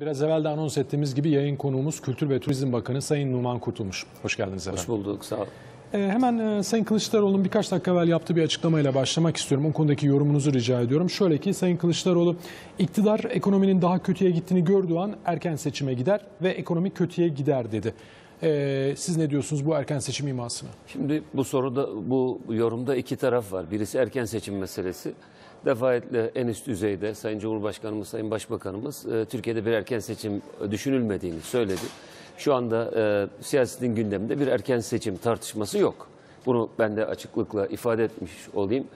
Biraz evvel de anons ettiğimiz gibi yayın konuğumuz Kültür ve Turizm Bakanı Sayın Numan Kurtulmuş. Hoş geldiniz efendim. Hoş bulduk, sağ ol. Ee, hemen e, Sayın Kılıçdaroğlu'nun birkaç dakika evvel yaptığı bir açıklamayla başlamak istiyorum. O konudaki yorumunuzu rica ediyorum. Şöyle ki Sayın Kılıçdaroğlu iktidar ekonominin daha kötüye gittiğini gördüğü an erken seçime gider ve ekonomi kötüye gider dedi. Ee, siz ne diyorsunuz bu erken seçim imasına? Şimdi bu soruda, bu yorumda iki taraf var. Birisi erken seçim meselesi. Defayetle en üst düzeyde Sayın Cumhurbaşkanımız, Sayın Başbakanımız e, Türkiye'de bir erken seçim düşünülmediğini söyledi. Şu anda e, siyasetin gündeminde bir erken seçim tartışması yok. Bunu ben de açıklıkla ifade etmiş olayım.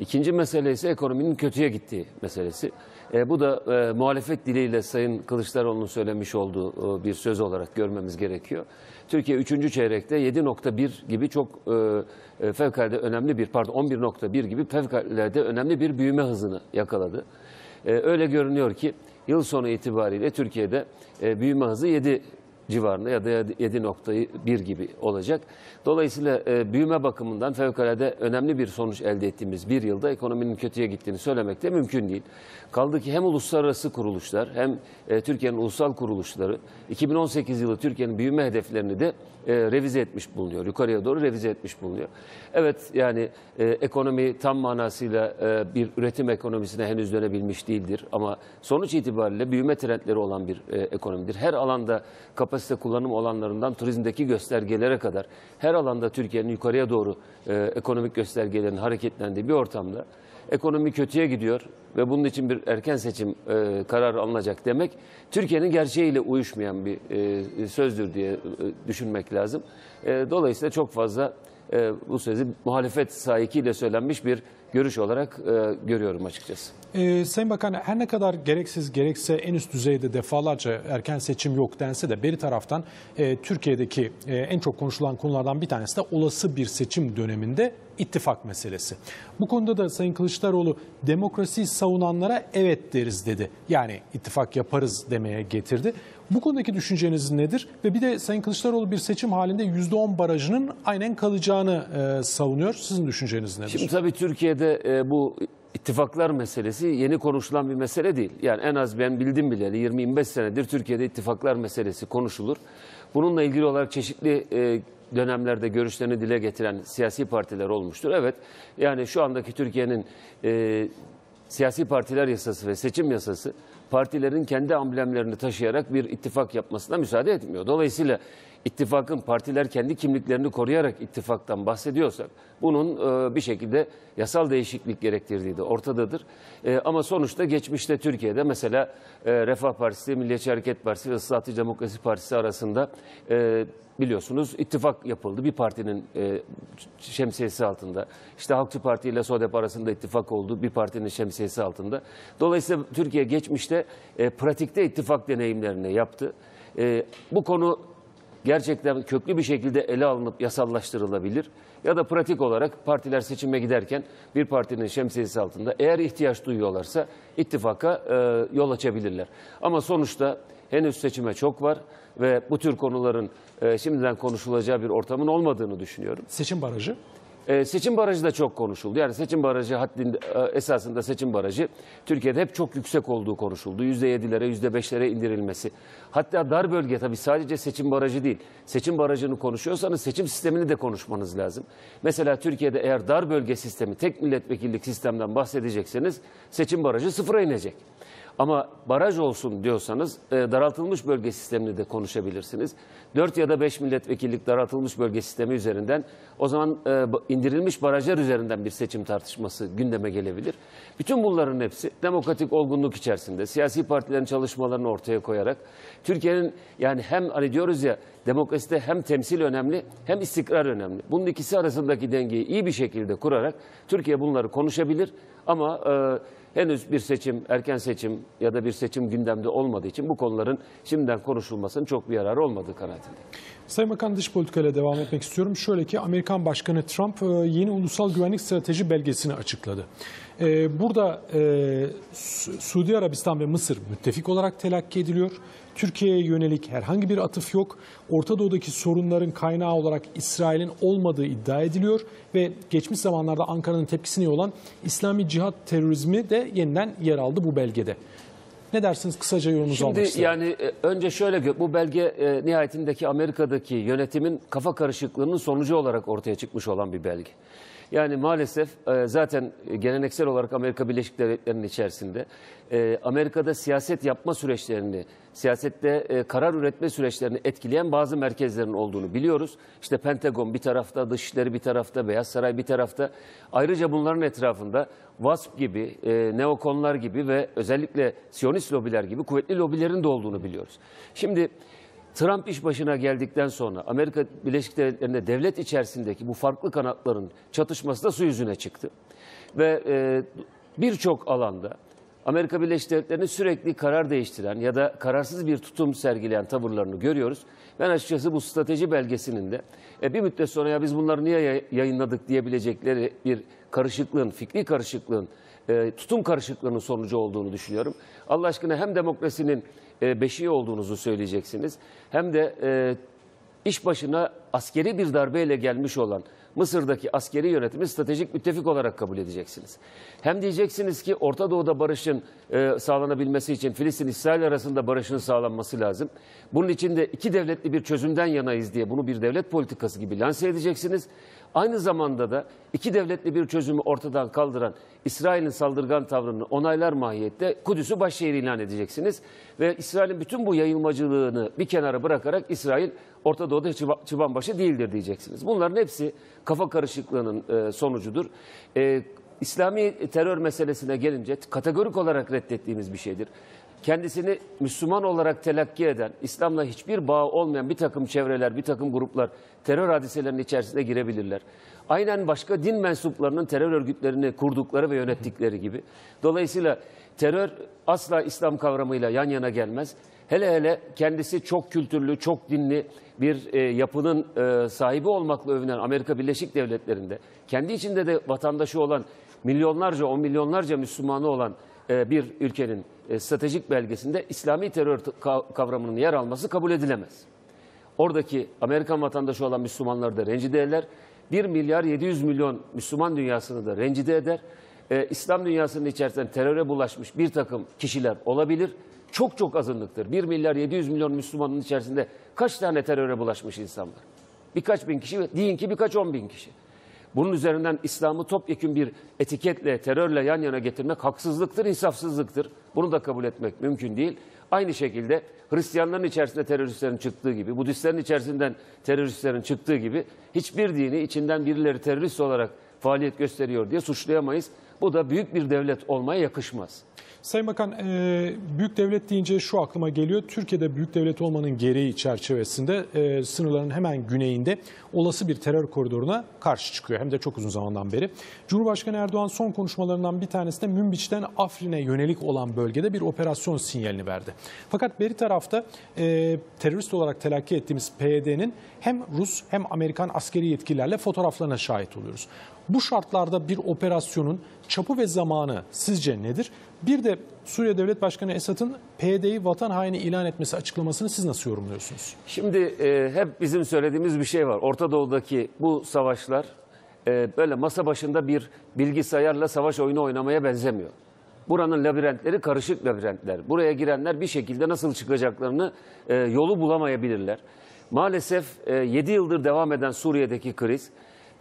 İkinci mesele ise ekonominin kötüye gittiği meselesi. E, bu da e, muhalefet diliyle Sayın Kılıçdaroğlu'nun söylemiş olduğu e, bir söz olarak görmemiz gerekiyor. Türkiye 3. çeyrekte 7.1 gibi çok e, e, fevkalade önemli bir, pardon 11.1 gibi fevkalade önemli bir büyüme hızını yakaladı. E, öyle görünüyor ki yıl sonu itibariyle Türkiye'de e, büyüme hızı 7 civarında ya da 7.1 gibi olacak. Dolayısıyla e, büyüme bakımından fevkalade önemli bir sonuç elde ettiğimiz bir yılda ekonominin kötüye gittiğini söylemek de mümkün değil. Kaldı ki hem uluslararası kuruluşlar hem e, Türkiye'nin ulusal kuruluşları 2018 yılı Türkiye'nin büyüme hedeflerini de e, revize etmiş bulunuyor. Yukarıya doğru revize etmiş bulunuyor. Evet yani ekonomi tam manasıyla bir üretim ekonomisine henüz dönebilmiş değildir. Ama sonuç itibariyle büyüme trendleri olan bir ekonomidir. Her alanda kapasite kullanım olanlarından turizmdeki göstergelere kadar her alanda Türkiye'nin yukarıya doğru e, ekonomik göstergelerin hareketlendiği bir ortamda ekonomi kötüye gidiyor ve bunun için bir erken seçim e, kararı alınacak demek Türkiye'nin gerçeğiyle uyuşmayan bir e, sözdür diye e, düşünmek lazım. E, dolayısıyla çok fazla e, bu sözü muhalefet sahikiyle söylenmiş bir görüş olarak e, görüyorum açıkçası. Ee, Sayın Bakan her ne kadar gereksiz gerekse en üst düzeyde defalarca erken seçim yok dense de beri taraftan e, Türkiye'deki e, en çok konuşulan konulardan bir tanesi de olası bir seçim döneminde ittifak meselesi. Bu konuda da Sayın Kılıçdaroğlu demokrasiyi savunanlara evet deriz dedi. Yani ittifak yaparız demeye getirdi. Bu konudaki düşünceniz nedir? Ve bir de Sayın Kılıçdaroğlu bir seçim halinde %10 barajının aynen kalacağını e, savunuyor. Sizin düşünceniz nedir? Şimdi tabii Türkiye'de e, bu ittifaklar meselesi yeni konuşulan bir mesele değil. Yani en az ben bildim bile 20-25 senedir Türkiye'de ittifaklar meselesi konuşulur. Bununla ilgili olarak çeşitli e, dönemlerde görüşlerini dile getiren siyasi partiler olmuştur. Evet yani şu andaki Türkiye'nin e, siyasi partiler yasası ve seçim yasası partilerin kendi amblemlerini taşıyarak bir ittifak yapmasına müsaade etmiyor. Dolayısıyla ittifakın partiler kendi kimliklerini koruyarak ittifaktan bahsediyorsak bunun e, bir şekilde yasal değişiklik gerektirdiği de ortadadır. E, ama sonuçta geçmişte Türkiye'de mesela e, Refah Partisi, Milliyetçi Hareket Partisi ve Islahatçı Demokrasi Partisi arasında e, biliyorsunuz ittifak yapıldı. Bir partinin e, şemsiyesi altında. İşte Halkçı Parti ile SODEP arasında ittifak oldu. Bir partinin şemsiyesi altında. Dolayısıyla Türkiye geçmişte e, pratikte ittifak deneyimlerini yaptı. E, bu konu gerçekten köklü bir şekilde ele alınıp yasallaştırılabilir. Ya da pratik olarak partiler seçime giderken bir partinin şemsiyesi altında eğer ihtiyaç duyuyorlarsa ittifaka e, yol açabilirler. Ama sonuçta henüz seçime çok var ve bu tür konuların e, şimdiden konuşulacağı bir ortamın olmadığını düşünüyorum. Seçim barajı? Ee, seçim barajı da çok konuşuldu. Yani seçim barajı haddinde, e, esasında seçim barajı Türkiye'de hep çok yüksek olduğu konuşuldu. %7'lere, %5'lere indirilmesi. Hatta dar bölge tabii sadece seçim barajı değil. Seçim barajını konuşuyorsanız seçim sistemini de konuşmanız lazım. Mesela Türkiye'de eğer dar bölge sistemi, tek milletvekillik sistemden bahsedecekseniz seçim barajı sıfıra inecek. Ama baraj olsun diyorsanız e, daraltılmış bölge sistemini de konuşabilirsiniz. 4 ya da 5 milletvekillik daraltılmış bölge sistemi üzerinden o zaman e, indirilmiş barajlar üzerinden bir seçim tartışması gündeme gelebilir. Bütün bunların hepsi demokratik olgunluk içerisinde siyasi partilerin çalışmalarını ortaya koyarak Türkiye'nin yani hem hani diyoruz ya demokraside hem temsil önemli hem istikrar önemli. Bunun ikisi arasındaki dengeyi iyi bir şekilde kurarak Türkiye bunları konuşabilir ama e, henüz bir seçim, erken seçim ya da bir seçim gündemde olmadığı için bu konuların şimdiden konuşulmasının çok bir yararı olmadığı kanaatindeyim. Sayın Bakan dış politikayla devam etmek istiyorum. Şöyle ki Amerikan Başkanı Trump e, yeni ulusal güvenlik strateji belgesini açıkladı. E, Burada e, Su- Suudi Arabistan ve Mısır müttefik olarak telakki ediliyor. Türkiye'ye yönelik herhangi bir atıf yok. Orta Doğu'daki sorunların kaynağı olarak İsrail'in olmadığı iddia ediliyor ve geçmiş zamanlarda Ankara'nın tepkisine olan İslami cihat terörizmi de yeniden yer aldı bu belgede. Ne dersiniz? Kısaca yorumunuzu almak Şimdi isterim. yani e, önce şöyle bu belge e, nihayetindeki Amerika'daki yönetimin kafa karışıklığının sonucu olarak ortaya çıkmış olan bir belge. Yani maalesef e, zaten geleneksel olarak Amerika Birleşik Devletleri'nin içerisinde e, Amerika'da siyaset yapma süreçlerini, siyasette e, karar üretme süreçlerini etkileyen bazı merkezlerin olduğunu biliyoruz. İşte Pentagon bir tarafta, Dışişleri bir tarafta, Beyaz Saray bir tarafta. Ayrıca bunların etrafında WASP gibi, neokonlar gibi ve özellikle Siyonist lobiler gibi kuvvetli lobilerin de olduğunu biliyoruz. Şimdi Trump iş başına geldikten sonra Amerika Birleşik Devletleri'nde devlet içerisindeki bu farklı kanatların çatışması da su yüzüne çıktı. Ve e, birçok alanda Amerika Birleşik Devletleri'nin sürekli karar değiştiren ya da kararsız bir tutum sergileyen tavırlarını görüyoruz. Ben açıkçası bu strateji belgesinin de e, bir müddet sonra ya biz bunları niye yay- yayınladık diyebilecekleri bir karışıklığın, fikri karışıklığın, e, tutum karışıklığının sonucu olduğunu düşünüyorum. Allah aşkına hem demokrasinin e, olduğunuzu söyleyeceksiniz hem de e, iş başına askeri bir darbeyle gelmiş olan Mısır'daki askeri yönetimi stratejik müttefik olarak kabul edeceksiniz. Hem diyeceksiniz ki Orta Doğu'da barışın e, sağlanabilmesi için Filistin-İsrail arasında barışın sağlanması lazım. Bunun için de iki devletli bir çözümden yanayız diye bunu bir devlet politikası gibi lanse edeceksiniz. Aynı zamanda da iki devletli bir çözümü ortadan kaldıran İsrail'in saldırgan tavrını onaylar mahiyette Kudüs'ü başşehir ilan edeceksiniz. Ve İsrail'in bütün bu yayılmacılığını bir kenara bırakarak İsrail Orta Doğu'da çıba- çıbanbaşı değildir diyeceksiniz. Bunların hepsi kafa karışıklığının e, sonucudur. E, İslami terör meselesine gelince kategorik olarak reddettiğimiz bir şeydir. Kendisini Müslüman olarak telakki eden, İslam'la hiçbir bağı olmayan bir takım çevreler, bir takım gruplar terör hadiselerinin içerisine girebilirler. Aynen başka din mensuplarının terör örgütlerini kurdukları ve yönettikleri gibi. Dolayısıyla terör asla İslam kavramıyla yan yana gelmez. Hele hele kendisi çok kültürlü, çok dinli bir e, yapının e, sahibi olmakla övünen Amerika Birleşik Devletleri'nde, kendi içinde de vatandaşı olan milyonlarca, on milyonlarca Müslümanı olan bir ülkenin e, stratejik belgesinde İslami terör kavramının yer alması kabul edilemez. Oradaki Amerikan vatandaşı olan Müslümanları da rencide eder. 1 milyar 700 milyon Müslüman dünyasını da rencide eder. Ee, İslam dünyasının içerisinde teröre bulaşmış bir takım kişiler olabilir. Çok çok azınlıktır. 1 milyar 700 milyon Müslümanın içerisinde kaç tane teröre bulaşmış insan var? Birkaç bin kişi, deyin ki birkaç on bin kişi. Bunun üzerinden İslam'ı topyekun bir etiketle, terörle yan yana getirmek haksızlıktır, insafsızlıktır. Bunu da kabul etmek mümkün değil. Aynı şekilde Hristiyanların içerisinde teröristlerin çıktığı gibi, Budistlerin içerisinden teröristlerin çıktığı gibi hiçbir dini içinden birileri terörist olarak faaliyet gösteriyor diye suçlayamayız. Bu da büyük bir devlet olmaya yakışmaz. Sayın Bakan, e, büyük devlet deyince şu aklıma geliyor. Türkiye'de büyük devlet olmanın gereği çerçevesinde e, sınırların hemen güneyinde olası bir terör koridoruna karşı çıkıyor. Hem de çok uzun zamandan beri. Cumhurbaşkanı Erdoğan son konuşmalarından bir tanesinde Münbiç'ten Afrin'e yönelik olan bölgede bir operasyon sinyalini verdi. Fakat beri tarafta e, terörist olarak telakki ettiğimiz PYD'nin hem Rus hem Amerikan askeri yetkililerle fotoğraflarına şahit oluyoruz. Bu şartlarda bir operasyonun çapı ve zamanı sizce nedir? Bir de Suriye Devlet Başkanı Esad'ın PYD'yi vatan haini ilan etmesi açıklamasını siz nasıl yorumluyorsunuz? Şimdi e, hep bizim söylediğimiz bir şey var. Orta Doğu'daki bu savaşlar e, böyle masa başında bir bilgisayarla savaş oyunu oynamaya benzemiyor. Buranın labirentleri karışık labirentler. Buraya girenler bir şekilde nasıl çıkacaklarını e, yolu bulamayabilirler. Maalesef e, 7 yıldır devam eden Suriye'deki kriz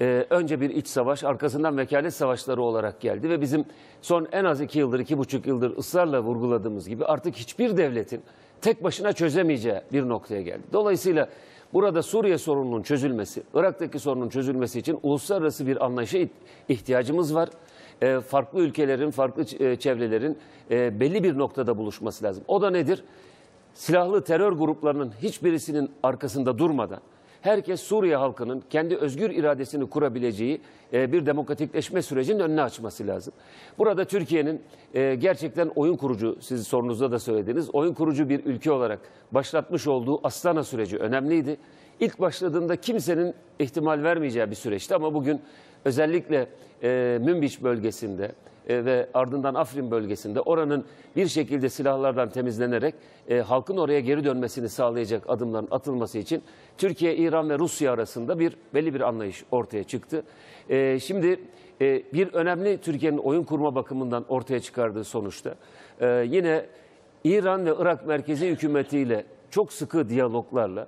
e, önce bir iç savaş arkasından vekalet savaşları olarak geldi ve bizim son en az 2 yıldır, 2,5 yıldır ısrarla vurguladığımız gibi artık hiçbir devletin tek başına çözemeyeceği bir noktaya geldi. Dolayısıyla burada Suriye sorununun çözülmesi, Irak'taki sorunun çözülmesi için uluslararası bir anlayışa ihtiyacımız var. E, farklı ülkelerin, farklı e, çevrelerin e, belli bir noktada buluşması lazım. O da nedir? Silahlı terör gruplarının hiçbirisinin arkasında durmadan herkes Suriye halkının kendi özgür iradesini kurabileceği e, bir demokratikleşme sürecinin önüne açması lazım. Burada Türkiye'nin e, gerçekten oyun kurucu, siz sorunuzda da söylediğiniz, oyun kurucu bir ülke olarak başlatmış olduğu Astana süreci önemliydi. İlk başladığında kimsenin ihtimal vermeyeceği bir süreçti ama bugün özellikle e, Münbiç bölgesinde e, ve ardından Afrin bölgesinde oranın bir şekilde silahlardan temizlenerek e, halkın oraya geri dönmesini sağlayacak adımların atılması için Türkiye, İran ve Rusya arasında bir belli bir anlayış ortaya çıktı. E, şimdi e, bir önemli Türkiye'nin oyun kurma bakımından ortaya çıkardığı sonuçta e, yine İran ve Irak merkezi hükümetiyle çok sıkı diyaloglarla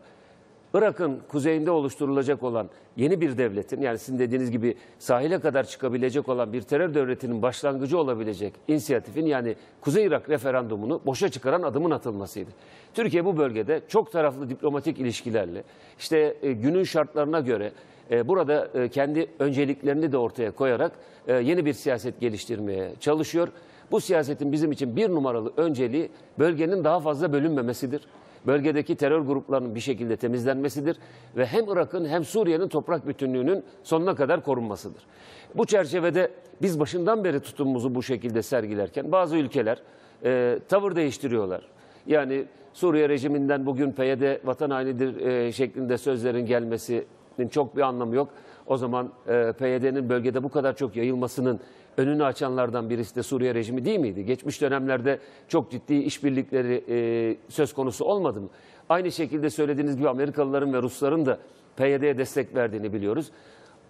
Irak'ın kuzeyinde oluşturulacak olan yeni bir devletin yani sizin dediğiniz gibi sahile kadar çıkabilecek olan bir terör devletinin başlangıcı olabilecek inisiyatifin yani Kuzey Irak referandumunu boşa çıkaran adımın atılmasıydı. Türkiye bu bölgede çok taraflı diplomatik ilişkilerle işte e, günün şartlarına göre e, burada e, kendi önceliklerini de ortaya koyarak yeni bir siyaset geliştirmeye çalışıyor. Bu siyasetin bizim için bir numaralı önceliği bölgenin daha fazla bölünmemesidir bölgedeki terör gruplarının bir şekilde temizlenmesidir ve hem Irak'ın hem Suriye'nin toprak bütünlüğünün sonuna kadar korunmasıdır. Bu çerçevede biz başından beri tutumumuzu bu şekilde sergilerken bazı ülkeler e, tavır değiştiriyorlar. Yani Suriye rejiminden bugün PYD vatan hainidir e, şeklinde sözlerin gelmesinin çok bir anlamı yok. O zaman e, PYD'nin bölgede bu kadar çok yayılmasının önünü açanlardan birisi de Suriye rejimi değil miydi? Geçmiş dönemlerde çok ciddi işbirlikleri e, söz konusu olmadı mı? Aynı şekilde söylediğiniz gibi Amerikalıların ve Rusların da PYD'ye destek verdiğini biliyoruz.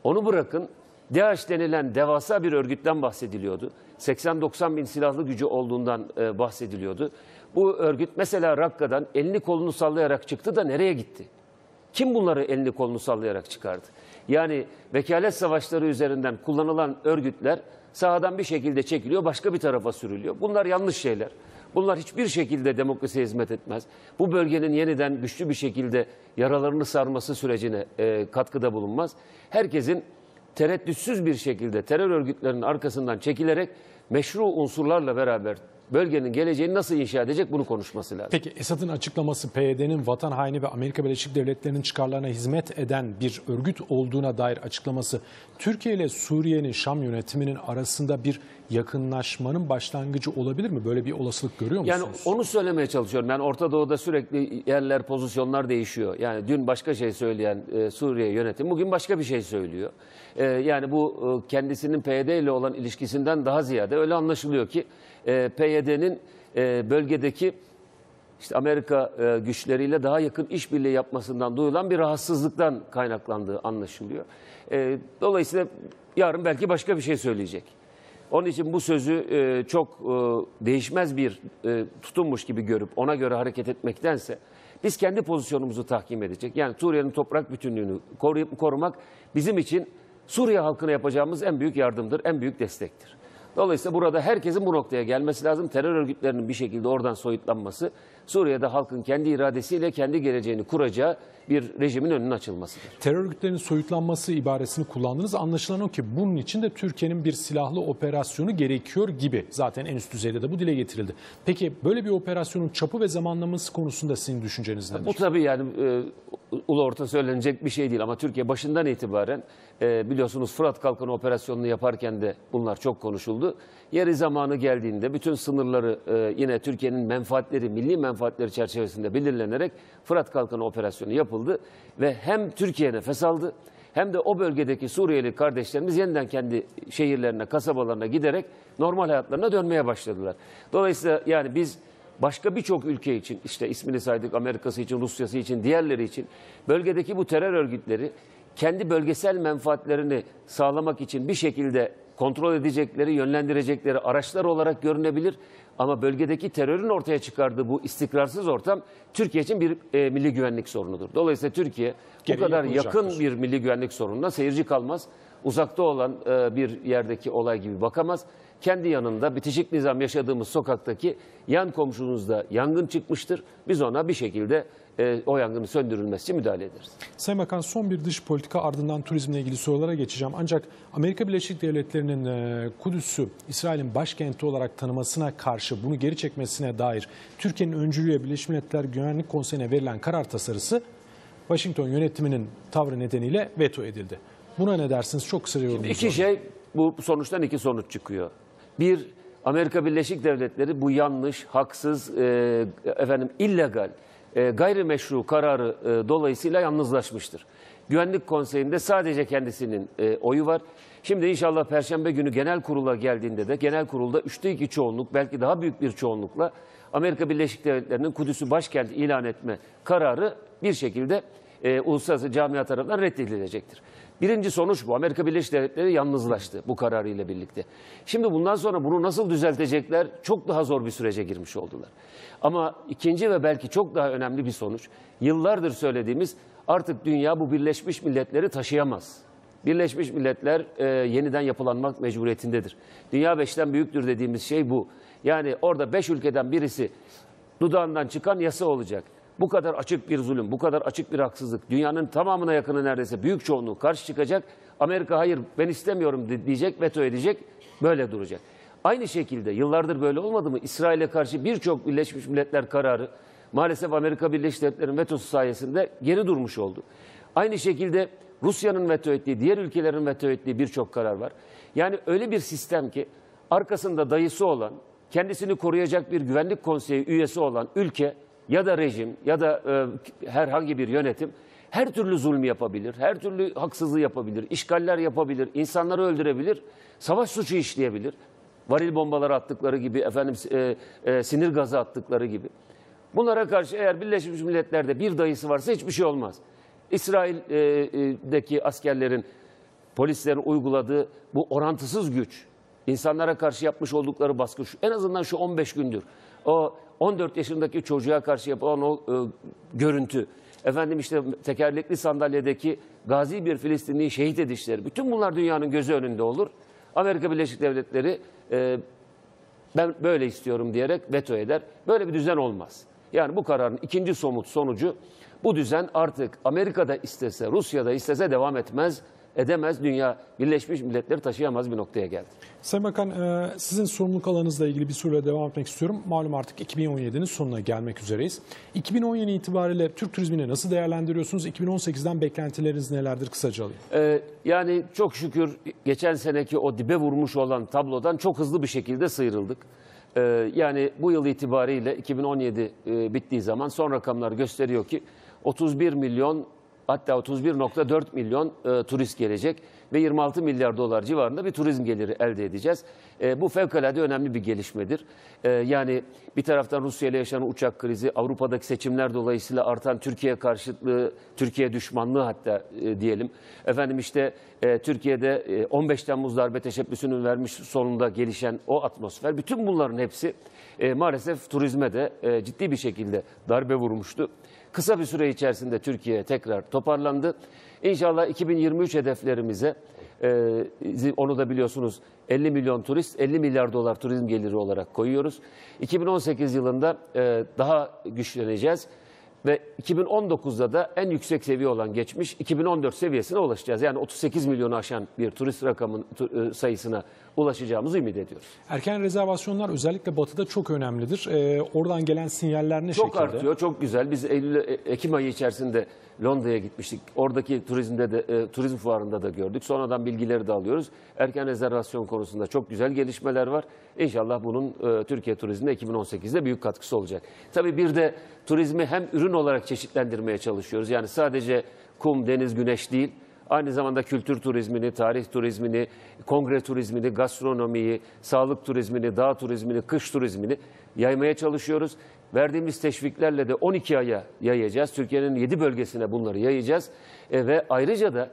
Onu bırakın DAEŞ denilen devasa bir örgütten bahsediliyordu. 80-90 bin silahlı gücü olduğundan e, bahsediliyordu. Bu örgüt mesela Rakka'dan elini kolunu sallayarak çıktı da nereye gitti? Kim bunları elini kolunu sallayarak çıkardı? Yani vekalet savaşları üzerinden kullanılan örgütler sahadan bir şekilde çekiliyor, başka bir tarafa sürülüyor. Bunlar yanlış şeyler. Bunlar hiçbir şekilde demokrasiye hizmet etmez. Bu bölgenin yeniden güçlü bir şekilde yaralarını sarması sürecine e, katkıda bulunmaz. Herkesin tereddütsüz bir şekilde terör örgütlerinin arkasından çekilerek meşru unsurlarla beraber bölgenin geleceğini nasıl inşa edecek bunu konuşması lazım. Peki Esad'ın açıklaması PYD'nin vatan haini ve Amerika Birleşik Devletleri'nin çıkarlarına hizmet eden bir örgüt olduğuna dair açıklaması Türkiye ile Suriye'nin Şam yönetiminin arasında bir yakınlaşmanın başlangıcı olabilir mi? Böyle bir olasılık görüyor musunuz? Yani onu söylemeye çalışıyorum. Yani Orta Doğu'da sürekli yerler, pozisyonlar değişiyor. Yani dün başka şey söyleyen e, Suriye yönetimi bugün başka bir şey söylüyor. E, yani bu e, kendisinin PYD ile olan ilişkisinden daha ziyade öyle anlaşılıyor ki e, PYD'nin e, bölgedeki işte Amerika e, güçleriyle daha yakın işbirliği yapmasından duyulan bir rahatsızlıktan kaynaklandığı anlaşılıyor. E, dolayısıyla yarın belki başka bir şey söyleyecek. Onun için bu sözü e, çok e, değişmez bir e, tutummuş gibi görüp ona göre hareket etmektense biz kendi pozisyonumuzu tahkim edecek. Yani Suriye'nin toprak bütünlüğünü koruyup korumak bizim için Suriye halkına yapacağımız en büyük yardımdır, en büyük destektir. Dolayısıyla burada herkesin bu noktaya gelmesi lazım. Terör örgütlerinin bir şekilde oradan soyutlanması, Suriye'de halkın kendi iradesiyle kendi geleceğini kuracağı bir rejimin önünün açılmasıdır. Terör örgütlerinin soyutlanması ibaresini kullandınız. Anlaşılan o ki bunun için de Türkiye'nin bir silahlı operasyonu gerekiyor gibi. Zaten en üst düzeyde de bu dile getirildi. Peki böyle bir operasyonun çapı ve zamanlaması konusunda sizin düşünceniz nedir? Bu tabii yani e, ulu orta söylenecek bir şey değil ama Türkiye başından itibaren e, biliyorsunuz Fırat Kalkanı operasyonunu yaparken de bunlar çok konuşuldu. Yeri zamanı geldiğinde bütün sınırları e, yine Türkiye'nin menfaatleri, milli menfaatleri çerçevesinde belirlenerek Fırat Kalkanı operasyonu yapıldı ve hem Türkiye nefes aldı hem de o bölgedeki Suriyeli kardeşlerimiz yeniden kendi şehirlerine, kasabalarına giderek normal hayatlarına dönmeye başladılar. Dolayısıyla yani biz başka birçok ülke için işte ismini saydık Amerika'sı için, Rusya'sı için, diğerleri için bölgedeki bu terör örgütleri kendi bölgesel menfaatlerini sağlamak için bir şekilde kontrol edecekleri, yönlendirecekleri araçlar olarak görünebilir. Ama bölgedeki terörün ortaya çıkardığı bu istikrarsız ortam Türkiye için bir e, milli güvenlik sorunudur. Dolayısıyla Türkiye bu Gereği kadar yakın bir milli güvenlik sorununa seyirci kalmaz. Uzakta olan e, bir yerdeki olay gibi bakamaz. Kendi yanında bitişik nizam yaşadığımız sokaktaki yan komşunuzda yangın çıkmıştır. Biz ona bir şekilde e, o yangının söndürülmesi için müdahale ederiz. Sayın Bakan son bir dış politika ardından turizmle ilgili sorulara geçeceğim. Ancak Amerika Birleşik Devletleri'nin e, Kudüs'ü İsrail'in başkenti olarak tanımasına karşı bunu geri çekmesine dair Türkiye'nin öncülüğü Birleşmiş Milletler Güvenlik Konseyi'ne verilen karar tasarısı Washington yönetiminin tavrı nedeniyle veto edildi. Buna ne dersiniz? Çok kısa yorumunuz İki şey bu sonuçtan iki sonuç çıkıyor. Bir Amerika Birleşik Devletleri bu yanlış, haksız, e, efendim illegal, e, gayrimeşru kararı e, dolayısıyla yalnızlaşmıştır. Güvenlik Konseyi'nde sadece kendisinin e, oyu var. Şimdi inşallah Perşembe günü genel kurula geldiğinde de genel kurulda üçte iki çoğunluk belki daha büyük bir çoğunlukla Amerika Birleşik Devletleri'nin Kudüs'ü başkent ilan etme kararı bir şekilde e, uluslararası camia tarafından reddedilecektir. Birinci sonuç bu. Amerika Birleşik Devletleri yalnızlaştı bu kararıyla birlikte. Şimdi bundan sonra bunu nasıl düzeltecekler? Çok daha zor bir sürece girmiş oldular. Ama ikinci ve belki çok daha önemli bir sonuç. Yıllardır söylediğimiz artık dünya bu Birleşmiş Milletleri taşıyamaz. Birleşmiş Milletler e, yeniden yapılanmak mecburiyetindedir. Dünya beşten büyüktür dediğimiz şey bu. Yani orada beş ülkeden birisi dudağından çıkan yasa olacak. Bu kadar açık bir zulüm, bu kadar açık bir haksızlık, dünyanın tamamına yakını neredeyse büyük çoğunluğu karşı çıkacak. Amerika hayır ben istemiyorum diyecek, veto edecek, böyle duracak. Aynı şekilde yıllardır böyle olmadı mı? İsrail'e karşı birçok Birleşmiş Milletler kararı maalesef Amerika Birleşik Devletleri'nin vetosu sayesinde geri durmuş oldu. Aynı şekilde Rusya'nın veto ettiği, diğer ülkelerin veto ettiği birçok karar var. Yani öyle bir sistem ki arkasında dayısı olan, kendisini koruyacak bir güvenlik konseyi üyesi olan ülke ya da rejim ya da e, herhangi bir yönetim her türlü zulmü yapabilir, her türlü haksızlığı yapabilir, işgaller yapabilir, insanları öldürebilir, savaş suçu işleyebilir. Varil bombaları attıkları gibi, efendim e, e, sinir gazı attıkları gibi. Bunlara karşı eğer Birleşmiş Milletler'de bir dayısı varsa hiçbir şey olmaz. İsrail'deki askerlerin, polislerin uyguladığı bu orantısız güç, insanlara karşı yapmış oldukları baskı, şu, en azından şu 15 gündür, o 14 yaşındaki çocuğa karşı yapılan o e, görüntü, efendim işte tekerlekli sandalyedeki gazi bir Filistinliyi şehit edişleri, bütün bunlar dünyanın gözü önünde olur. Amerika Birleşik Devletleri e, ben böyle istiyorum diyerek veto eder. Böyle bir düzen olmaz. Yani bu kararın ikinci somut sonucu bu düzen artık Amerika'da istese, Rusya'da istese devam etmez, edemez. Dünya Birleşmiş Milletleri taşıyamaz bir noktaya geldi. Sayın Bakan e, sizin sorumluluk alanınızla ilgili bir soruyla devam etmek istiyorum. Malum artık 2017'nin sonuna gelmek üzereyiz. 2017 itibariyle Türk turizmini nasıl değerlendiriyorsunuz? 2018'den beklentileriniz nelerdir kısaca alayım. Ee, yani çok şükür geçen seneki o dibe vurmuş olan tablodan çok hızlı bir şekilde sıyrıldık. Ee, yani bu yıl itibariyle 2017 e, bittiği zaman son rakamlar gösteriyor ki 31 milyon hatta 31.4 milyon e, turist gelecek ve 26 milyar dolar civarında bir turizm geliri elde edeceğiz. E, bu fevkalade önemli bir gelişmedir. E, yani bir taraftan Rusya ile yaşanan uçak krizi, Avrupa'daki seçimler dolayısıyla artan Türkiye karşıtlığı, Türkiye düşmanlığı hatta e, diyelim. Efendim işte e, Türkiye'de e, 15 Temmuz darbe teşebbüsünün vermiş sonunda gelişen o atmosfer, bütün bunların hepsi e, maalesef turizme de e, ciddi bir şekilde darbe vurmuştu. Kısa bir süre içerisinde Türkiye tekrar toparlandı. İnşallah 2023 hedeflerimize e, onu da biliyorsunuz 50 milyon turist 50 milyar dolar turizm geliri olarak koyuyoruz. 2018 yılında e, daha güçleneceğiz ve 2019'da da en yüksek seviye olan geçmiş 2014 seviyesine ulaşacağız. Yani 38 milyonu aşan bir turist rakamın e, sayısına ulaşacağımızı ümit ediyoruz. Erken rezervasyonlar özellikle batıda çok önemlidir. E, oradan gelen sinyaller ne Çok şekilde? artıyor, çok güzel. Biz Eylül, e- Ekim ayı içerisinde Londra'ya gitmiştik. Oradaki turizmde de e, turizm fuarında da gördük. Sonradan bilgileri de alıyoruz. Erken rezervasyon konusunda çok güzel gelişmeler var. İnşallah bunun e, Türkiye turizmine 2018'de büyük katkısı olacak. Tabii bir de turizmi hem ürün olarak çeşitlendirmeye çalışıyoruz. Yani sadece kum, deniz, güneş değil. Aynı zamanda kültür turizmini, tarih turizmini, kongre turizmini, gastronomiyi, sağlık turizmini, dağ turizmini, kış turizmini yaymaya çalışıyoruz. Verdiğimiz teşviklerle de 12 aya yayacağız. Türkiye'nin 7 bölgesine bunları yayacağız. E, ve ayrıca da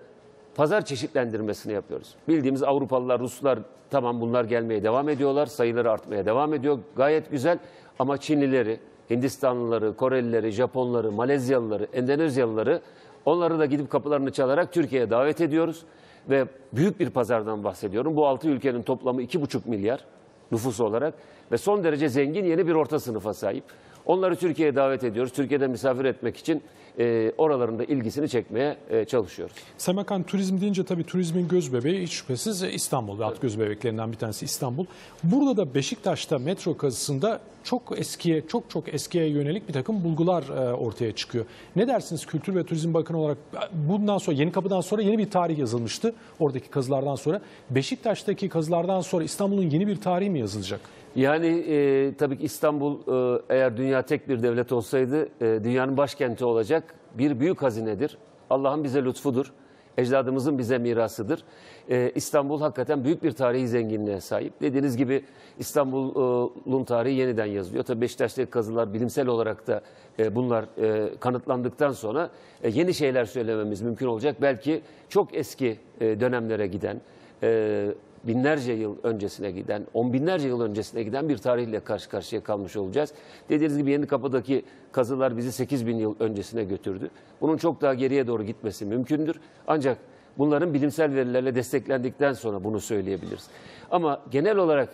pazar çeşitlendirmesini yapıyoruz. Bildiğimiz Avrupalılar, Ruslar tamam bunlar gelmeye devam ediyorlar. Sayıları artmaya devam ediyor. Gayet güzel ama Çinlileri, Hindistanlıları, Korelileri, Japonları, Malezyalıları, Endonezyalıları onları da gidip kapılarını çalarak Türkiye'ye davet ediyoruz. Ve büyük bir pazardan bahsediyorum. Bu 6 ülkenin toplamı 2,5 milyar nüfus olarak ve son derece zengin yeni bir orta sınıfa sahip. Onları Türkiye'ye davet ediyoruz. Türkiye'de misafir etmek için e, oraların da ilgisini çekmeye e, çalışıyoruz. Bakan turizm deyince tabii turizmin göz bebeği hiç şüphesiz İstanbul ve at göz bebeklerinden bir tanesi İstanbul. Burada da Beşiktaş'ta metro kazısında çok eskiye, çok çok eskiye yönelik bir takım bulgular e, ortaya çıkıyor. Ne dersiniz Kültür ve Turizm Bakanı olarak bundan sonra yeni kapıdan sonra yeni bir tarih yazılmıştı oradaki kazılardan sonra. Beşiktaş'taki kazılardan sonra İstanbul'un yeni bir tarihi mi yazılacak? Yani e, tabii ki İstanbul e, eğer dünya tek bir devlet olsaydı e, dünyanın başkenti olacak bir büyük hazinedir. Allah'ın bize lütfudur. Ecdadımızın bize mirasıdır. E, İstanbul hakikaten büyük bir tarihi zenginliğe sahip. Dediğiniz gibi İstanbul'un tarihi yeniden yazılıyor. Tabii Beşiktaş'taki kazılar bilimsel olarak da e, bunlar e, kanıtlandıktan sonra e, yeni şeyler söylememiz mümkün olacak. Belki çok eski e, dönemlere giden, e, binlerce yıl öncesine giden, on binlerce yıl öncesine giden bir tarihle karşı karşıya kalmış olacağız. Dediğiniz gibi Yeni Kapı'daki kazılar bizi 8 bin yıl öncesine götürdü. Bunun çok daha geriye doğru gitmesi mümkündür. Ancak bunların bilimsel verilerle desteklendikten sonra bunu söyleyebiliriz. Ama genel olarak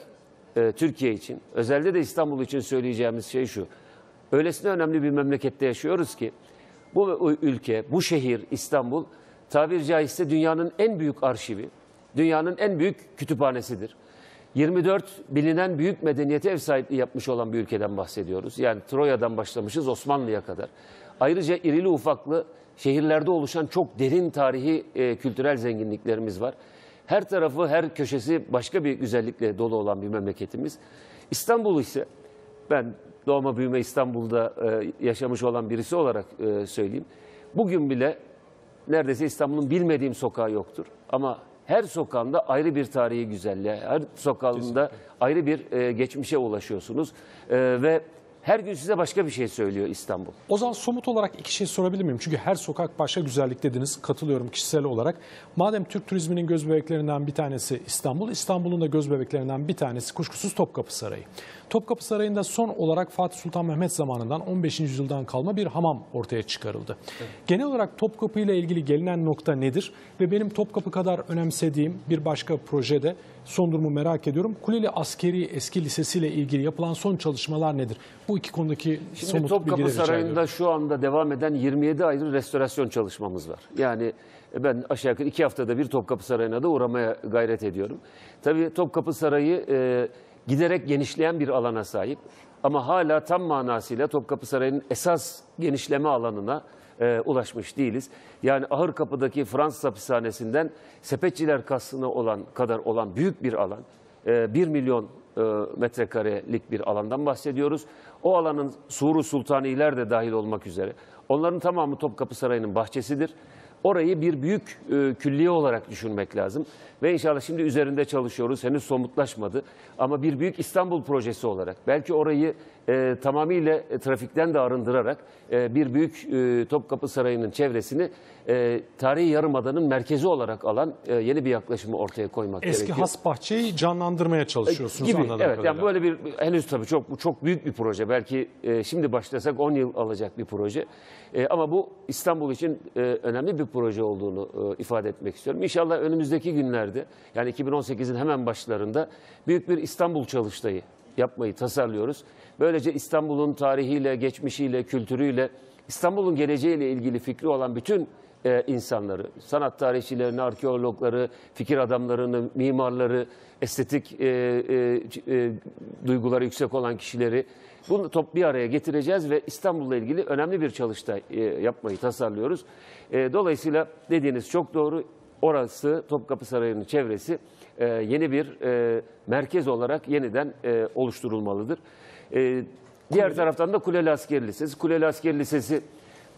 e, Türkiye için, özellikle de İstanbul için söyleyeceğimiz şey şu. Öylesine önemli bir memlekette yaşıyoruz ki bu ülke, bu şehir İstanbul tabiri caizse dünyanın en büyük arşivi, dünyanın en büyük kütüphanesidir. 24 bilinen büyük medeniyete ev sahipliği yapmış olan bir ülkeden bahsediyoruz. Yani Troya'dan başlamışız Osmanlı'ya kadar. Ayrıca irili ufaklı şehirlerde oluşan çok derin tarihi e, kültürel zenginliklerimiz var. Her tarafı, her köşesi başka bir güzellikle dolu olan bir memleketimiz. İstanbul ise ben doğma büyüme İstanbul'da e, yaşamış olan birisi olarak e, söyleyeyim. Bugün bile neredeyse İstanbul'un bilmediğim sokağı yoktur. Ama her sokağında ayrı bir tarihi güzelliğe, her sokağında ayrı bir e, geçmişe ulaşıyorsunuz. E, ve her gün size başka bir şey söylüyor İstanbul. O zaman somut olarak iki şey sorabilir miyim? Çünkü her sokak başka güzellik dediniz. Katılıyorum kişisel olarak. Madem Türk turizminin göz bebeklerinden bir tanesi İstanbul, İstanbul'un da göz bebeklerinden bir tanesi kuşkusuz Topkapı Sarayı. Topkapı Sarayı'nda son olarak Fatih Sultan Mehmet zamanından 15. yüzyıldan kalma bir hamam ortaya çıkarıldı. Genel olarak Topkapı ile ilgili gelinen nokta nedir? Ve benim Topkapı kadar önemsediğim bir başka projede son durumu merak ediyorum. Kuleli Askeri Eski Lisesi ile ilgili yapılan son çalışmalar nedir? Bu iki konudaki Şimdi somut Topkapı bilgileri rica ediyorum. Sarayı'nda şu anda devam eden 27 ayrı restorasyon çalışmamız var. Yani ben aşağı yukarı iki haftada bir Topkapı Sarayı'na da uğramaya gayret ediyorum. Tabii Topkapı Sarayı e, giderek genişleyen bir alana sahip. Ama hala tam manasıyla Topkapı Sarayı'nın esas genişleme alanına e, ulaşmış değiliz. Yani Ahırkapı'daki Fransız hapishanesinden Sepetçiler Kasrı'na olan kadar olan büyük bir alan. E, 1 milyon e, metrekarelik bir alandan bahsediyoruz. O alanın Suru Sultaniler de dahil olmak üzere. Onların tamamı Topkapı Sarayı'nın bahçesidir. Orayı bir büyük e, külliye olarak düşünmek lazım. Ve inşallah şimdi üzerinde çalışıyoruz. Henüz somutlaşmadı. Ama bir büyük İstanbul projesi olarak belki orayı e, tamamıyla e, trafikten de arındırarak e, bir büyük e, Topkapı Sarayı'nın çevresini e, tarihi yarımadanın merkezi olarak alan e, yeni bir yaklaşımı ortaya koymak Eski gerekiyor. has bahçeyi canlandırmaya çalışıyorsunuz gibi. anladığım Evet, kadarıyla. yani böyle bir henüz tabii çok bu çok büyük bir proje. Belki e, şimdi başlasak 10 yıl alacak bir proje. E, ama bu İstanbul için e, önemli bir proje olduğunu e, ifade etmek istiyorum. İnşallah önümüzdeki günlerde yani 2018'in hemen başlarında büyük bir İstanbul çalıştayı yapmayı tasarlıyoruz. Böylece İstanbul'un tarihiyle, geçmişiyle, kültürüyle, İstanbul'un geleceğiyle ilgili fikri olan bütün e, insanları, sanat tarihçilerini, arkeologları, fikir adamlarını, mimarları, estetik e, e, e, duyguları yüksek olan kişileri bunu top bir araya getireceğiz ve İstanbul'la ilgili önemli bir çalıştay e, yapmayı tasarlıyoruz. E, dolayısıyla dediğiniz çok doğru. Orası Topkapı Sarayı'nın çevresi e, yeni bir e, merkez olarak yeniden e, oluşturulmalıdır. E, diğer taraftan da Kuleli Asker Lisesi. Kuleli Asker Lisesi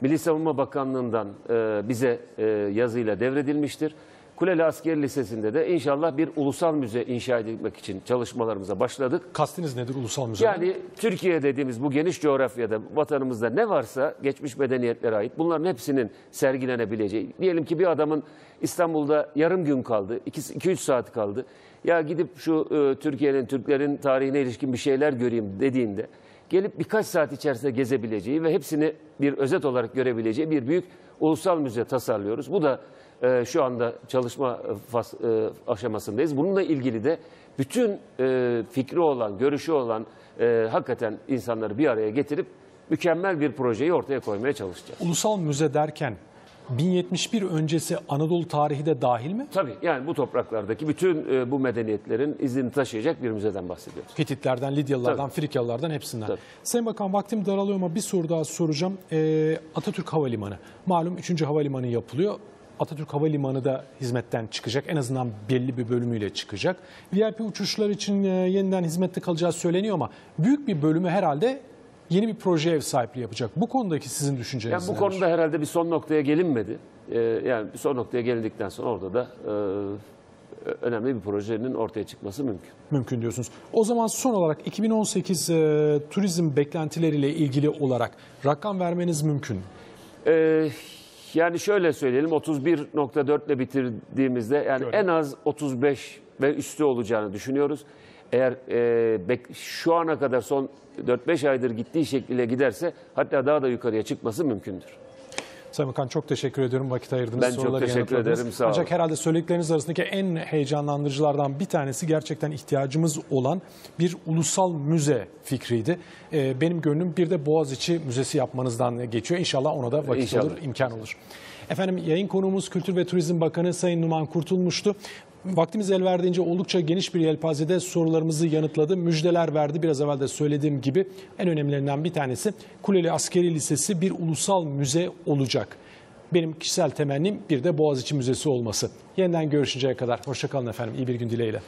Milli Savunma Bakanlığı'ndan e, bize e, yazıyla devredilmiştir. Kuleli Asker Lisesi'nde de inşallah bir ulusal müze inşa edilmek için çalışmalarımıza başladık. Kastiniz nedir ulusal müzeden? Yani Türkiye dediğimiz bu geniş coğrafyada vatanımızda ne varsa geçmiş medeniyetlere ait bunların hepsinin sergilenebileceği. Diyelim ki bir adamın İstanbul'da yarım gün kaldı, 2-3 saat kaldı. Ya gidip şu e, Türkiye'nin, Türklerin tarihine ilişkin bir şeyler göreyim dediğinde gelip birkaç saat içerisinde gezebileceği ve hepsini bir özet olarak görebileceği bir büyük ulusal müze tasarlıyoruz. Bu da e, şu anda çalışma e, fas, e, aşamasındayız. Bununla ilgili de bütün e, fikri olan, görüşü olan e, hakikaten insanları bir araya getirip mükemmel bir projeyi ortaya koymaya çalışacağız. Ulusal müze derken 1071 öncesi Anadolu tarihi de dahil mi? Tabii yani bu topraklardaki bütün e, bu medeniyetlerin izini taşıyacak bir müzeden bahsediyoruz. Hititlerden, Lidyalılardan, Tabii. Frikyalılardan hepsinden. Tabii. Sayın Bakan vaktim daralıyor ama bir soru daha soracağım. Ee, Atatürk Havalimanı. Malum 3. havalimanı yapılıyor. Atatürk Havalimanı da hizmetten çıkacak. En azından belli bir bölümüyle çıkacak. VIP uçuşlar için e, yeniden hizmette kalacağı söyleniyor ama büyük bir bölümü herhalde yeni bir proje ev sahipliği yapacak. Bu konudaki sizin Yani düşünceniz bu neler? konuda herhalde bir son noktaya gelinmedi. E, yani bir son noktaya gelindikten sonra orada da e, önemli bir projenin ortaya çıkması mümkün. mümkün diyorsunuz. O zaman son olarak 2018 e, turizm beklentileriyle ilgili olarak rakam vermeniz mümkün. mü? Ee, yani şöyle söyleyelim 31.4 ile bitirdiğimizde yani Şöyle. en az 35 ve üstü olacağını düşünüyoruz. Eğer e, bek- şu ana kadar son 4-5 aydır gittiği şekilde giderse hatta daha da yukarıya çıkması mümkündür. Sayın Bakan çok teşekkür ediyorum vakit ayırdınız. Ben çok teşekkür ederim, sağ olun. Ancak herhalde söyledikleriniz arasındaki en heyecanlandırıcılardan bir tanesi gerçekten ihtiyacımız olan bir ulusal müze fikriydi. Ee, benim gönlüm bir de Boğaziçi Müzesi yapmanızdan geçiyor. İnşallah ona da vakit İnşallah. olur, imkan olur. Efendim yayın konuğumuz Kültür ve Turizm Bakanı Sayın Numan Kurtulmuş'tu. Vaktimiz el verdiğince oldukça geniş bir yelpazede sorularımızı yanıtladı. Müjdeler verdi. Biraz evvel de söylediğim gibi en önemlilerinden bir tanesi Kuleli Askeri Lisesi bir ulusal müze olacak. Benim kişisel temennim bir de Boğaziçi Müzesi olması. Yeniden görüşünceye kadar hoşçakalın efendim. İyi bir gün dileğiyle.